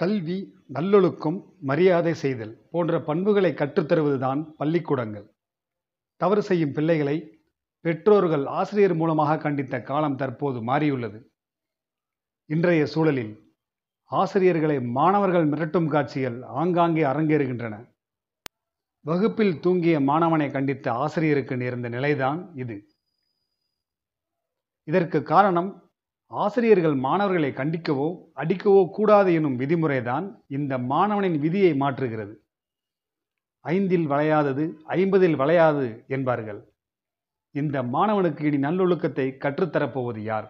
கல்வி நல்லொழுக்கம் மரியாதை செய்தல் போன்ற பண்புகளை கற்றுத்தருவதுதான் பள்ளிக்கூடங்கள். தவறு செய்யும் பிள்ளைகளை பெற்றோர்கள் ஆசிரியர் மூலமாக கண்டித்த காலம் தற்போது மாறியுள்ளது. இன்றைய சூழலில் ஆசிரியர்களை மாணவர்கள் மிரட்டும் காட்சிகள் ஆங்காங்கே அரங்கேறுகின்றன. வகுப்பில் தூங்கிய மாணவனை கண்டித்த ஆசிரியருக்கு நேர்ந்த நிலைதான் இது. இதற்கு காரணம் ஆசிரியர்கள் மாணவர்களை கண்டிக்கவோ அடிக்கவோ கூடாது எனும் விதிமுறைதான் இந்த மாணவனின் விதியை மாற்றுகிறது. ஐந்தில் வளையாதது ஐம்பதில் வளையாது என்பார்கள். இந்த மாணவனுக்கு இனி நல்லொழுக்கத்தை கற்றுத்தரப்போவது யார்?